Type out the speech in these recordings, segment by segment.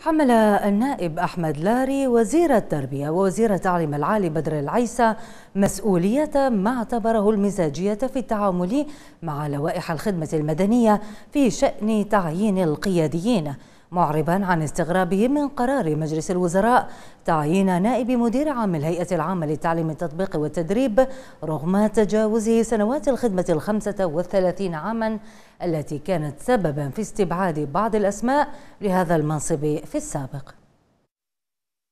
حمل النائب أحمد لاري وزير التربية ووزير التعليم العالي بدر العيسى مسؤولية ما اعتبره المزاجية في التعامل مع لوائح الخدمة المدنية في شأن تعيين القياديين. معربا عن استغرابه من قرار مجلس الوزراء تعيين نائب مدير عام الهيئة العامة للتعليم التطبيقي والتدريب رغم تجاوزه سنوات الخدمة الخمسة والثلاثين عاما التي كانت سببا في استبعاد بعض الأسماء لهذا المنصب في السابق.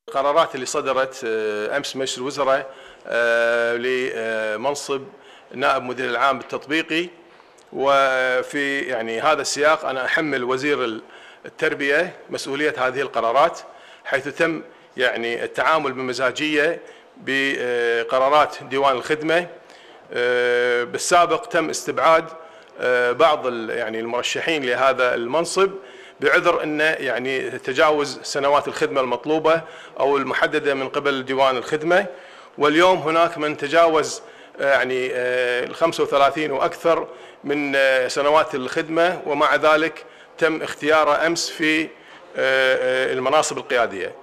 القرارات اللي صدرت آه، أمس مجلس الوزراء آه، لمنصب نائب مدير العام التطبيقي. وفي يعني هذا السياق أنا أحمل وزير التربية مسؤولية هذه القرارات حيث تم يعني التعامل بمزاجية بقرارات ديوان الخدمة. آه، بالسابق تم استبعاد آه، بعض يعني المرشحين لهذا المنصب بعذر إنه يعني تجاوز سنوات الخدمة المطلوبة أو المحددة من قبل ديوان الخدمة. واليوم هناك من تجاوز آه، يعني ال 35 وأكثر من سنوات الخدمة ومع ذلك تم اختياره أمس في آه، آه، المناصب القيادية.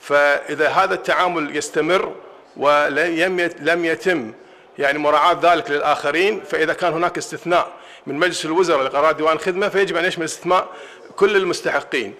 فإذا هذا التعامل يستمر ولم يتم يعني مراعاة ذلك للآخرين فإذا كان هناك استثناء من مجلس الوزراء لقرار ديوان الخدمة فيجب أن يشمل استثناء كل المستحقين.